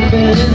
baby